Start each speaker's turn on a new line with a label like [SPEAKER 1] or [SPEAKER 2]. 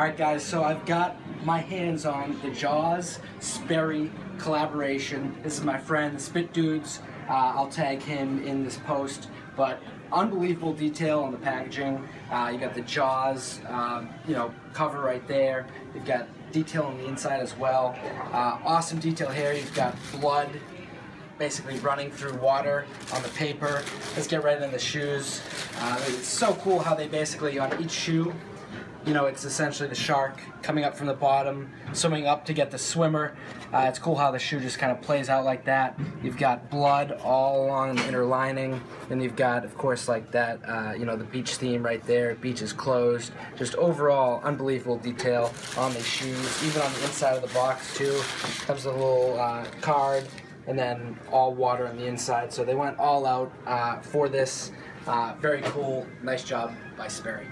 [SPEAKER 1] All right, guys, so I've got my hands on the Jaws Sperry collaboration. This is my friend, the Spit Dudes. Uh, I'll tag him in this post, but unbelievable detail on the packaging. Uh, you got the Jaws, um, you know, cover right there. You've got detail on the inside as well. Uh, awesome detail here. You've got blood basically running through water on the paper. Let's get right into the shoes. Uh, it's so cool how they basically, on each shoe, you know, it's essentially the shark coming up from the bottom, swimming up to get the swimmer. Uh, it's cool how the shoe just kind of plays out like that. You've got blood all along the inner lining. Then you've got, of course, like that, uh, you know, the beach theme right there. Beach is closed. Just overall, unbelievable detail on the shoes. Even on the inside of the box, too. Comes a little uh, card and then all water on the inside. So they went all out uh, for this. Uh, very cool. Nice job by Sperry.